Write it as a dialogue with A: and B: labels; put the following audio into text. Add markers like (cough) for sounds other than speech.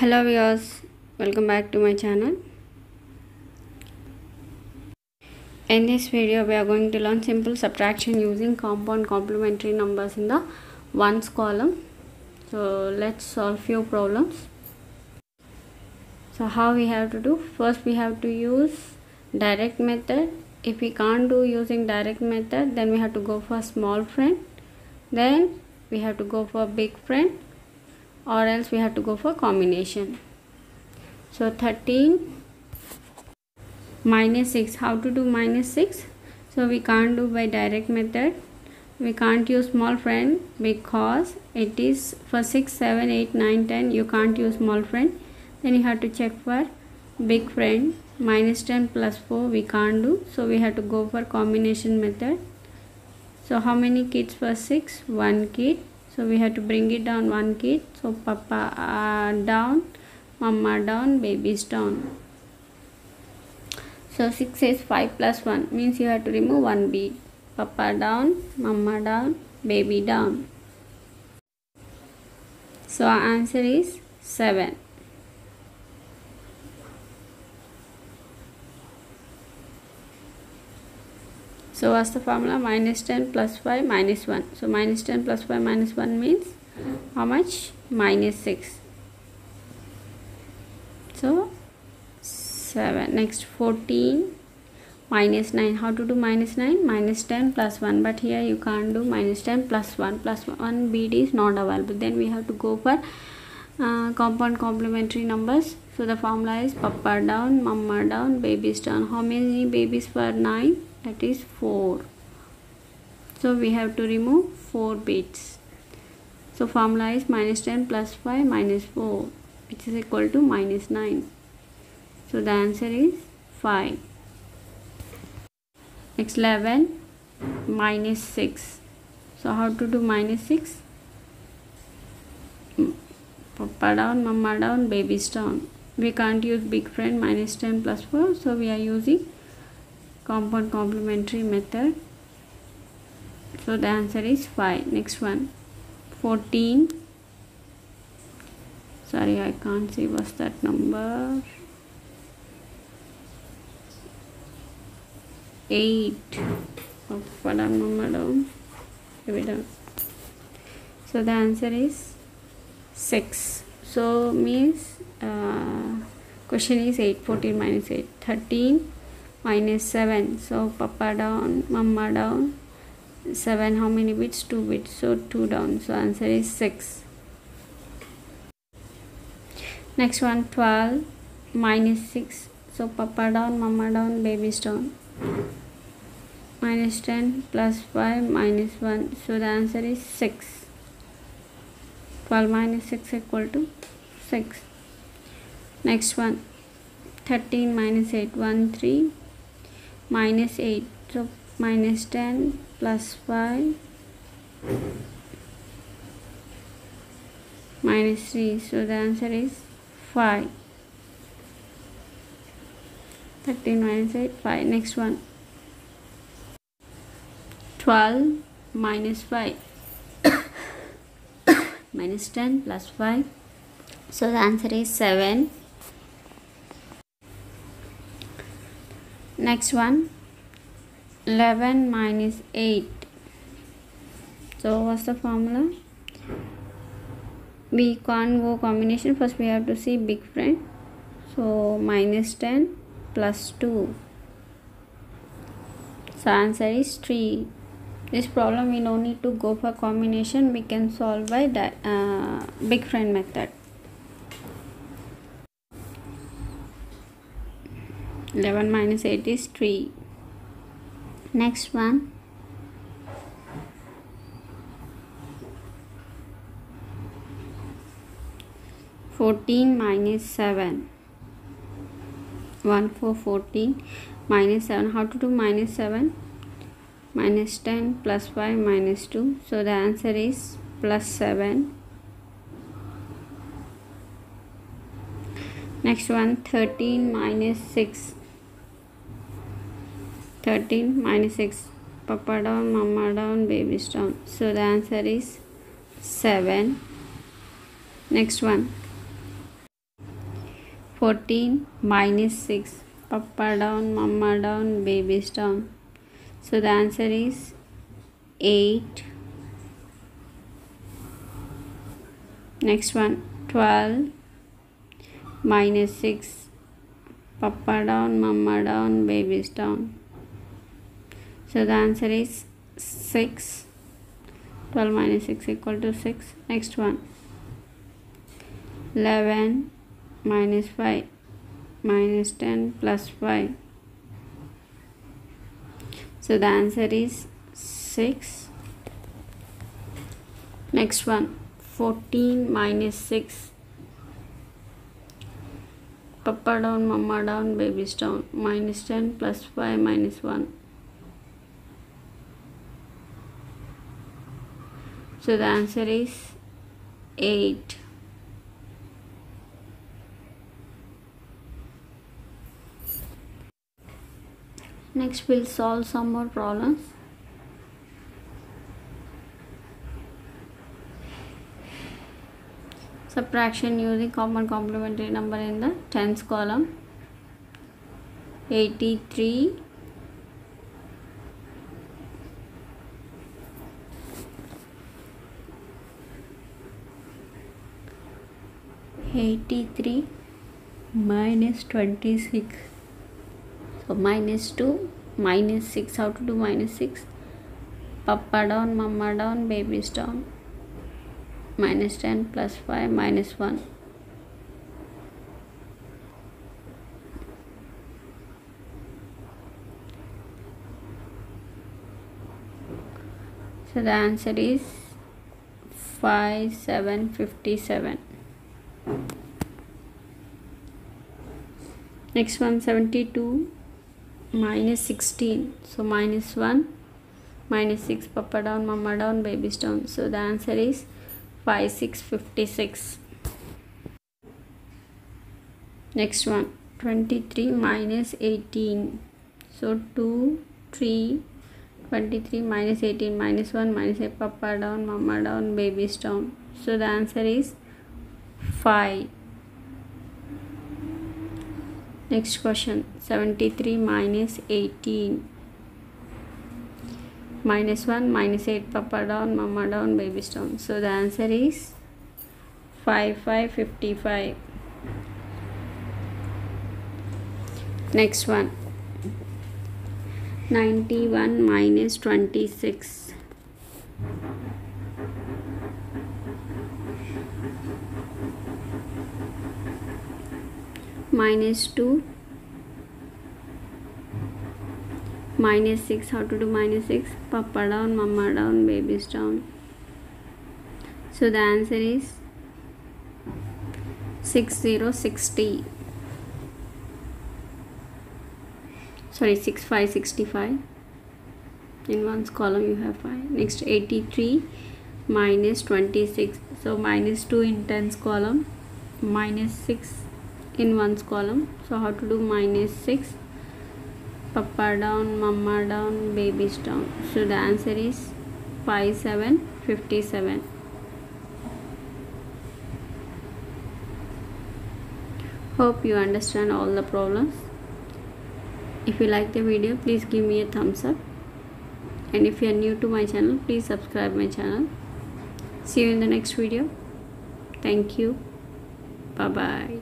A: hello viewers welcome back to my channel. In this video we are going to learn simple subtraction using compound complementary numbers in the ones column. So let's solve few problems. So how we have to do? First we have to use direct method. If we can't do using direct method then we have to go for small friend. Then we have to go for big friend or else we have to go for combination. So 13 minus 6 how to do minus 6 so we can't do by direct method. We can't use small friend because it is for 6 7 8 9 10 you can't use small friend. Then you have to check for big friend. Minus 10 plus 4 we can't do. So we have to go for combination method. So how many kids for 6 one kid so we have to bring it down one kid. So papa uh, down mama down babies down. So 6 is 5 plus 1 means you have to remove one bead papa down mama down baby down. So our answer is 7 so what's the formula? Minus 10 plus 5 minus 1 so minus 10 plus 5 minus 1 means how much? Minus 6 so 7 next 14 minus 9 how to do minus 9 minus 10 plus 1 but here you can't do minus 10 plus 1 plus 1 bead is not available. Then we have to go for uh, compound complementary numbers. So the formula is papa down mama down babies down. How many babies for 9 that is 4 so we have to remove 4 bits. So formula is minus 10 plus 5 minus 4 which is equal to minus 9 so the answer is 5 next 11 minus 6 so how to do minus 6 hmm. papa down mama down babies down. We can't use big friend minus 10 plus 4 so we are using compound complementary method. So the answer is 5 next one. 14 sorry I can't see what's that number. 8 of padam mama down give it down so the answer is 6 so means uh, question is 8 14 minus 8 13 minus 7 so papa down mama down. 7 how many bits? 2 bits. So 2 down. So answer is 6 next one 12 minus 6 so papa down mama down babies down. Minus 10 plus 5 minus 1 so the answer is 6 12 minus 6 equal to 6 next one 13 minus 8 1 3 minus 8 so minus 10 plus 5 minus 3 so the answer is 5 13 minus 8 5 next one. 12 minus 5 (coughs) minus 10 plus 5 so the answer is 7 next one. 11 minus 8 so what's the formula? We can't go combination. First we have to see big friend so minus 10 plus 2 so answer is 3 this problem we don't need to go for combination. We can solve by that uh, big friend method 11 minus 8 is 3 next one Fourteen minus seven. One for fourteen minus seven. How to do minus seven? Minus ten plus five minus two. So the answer is plus seven. Next one thirteen minus six. 13 minus 6 papa down mama down babies down. So the answer is 7 next one. 14 minus 6 papa down mama down babies down. So the answer is 8 next one. 12 minus 6 papa down mama down babies down so the answer is 6 12 minus 6 equal to 6 next one. 11 minus 5 minus 10 plus 5 so the answer is 6 next one. 14 minus 6 papa down mama down babies down. Minus 10 plus 5 minus 1 so the answer is 8 next we'll solve some more problems. Subtraction using common complementary number in the tens column. 83 83 minus 26 so minus 2 minus 6 how to do minus 6 papa down mama down babies down. Minus 10 plus 5 minus 1 so the answer is 5 7 57 next one 72 minus 16 so minus 1 minus 6 papa down mama down babies down. So the answer is 5 6 56 next one 23 minus 18 so 2 3 23 minus 18 minus 1 minus 8 papa down mama down babies down. So the answer is 5 next question 73 minus 18 minus 1 minus 8 papa down mama down baby down. So the answer is 5 5 55 next one. 91 minus 26 minus 2 minus 6 how to do minus 6 papa down mama down babies down. So the answer is 6060 sorry 6565 in one's column you have 5 next 83 minus 26 so minus 2 in tens column minus 6 in one's column. So how to do minus 6 papa down mama down babies down. So the answer is 5 7 57 hope you understand all the problems. If you like the video please give me a thumbs up. And if you are new to my channel please subscribe my channel. See you in the next video. Thank you. Bye bye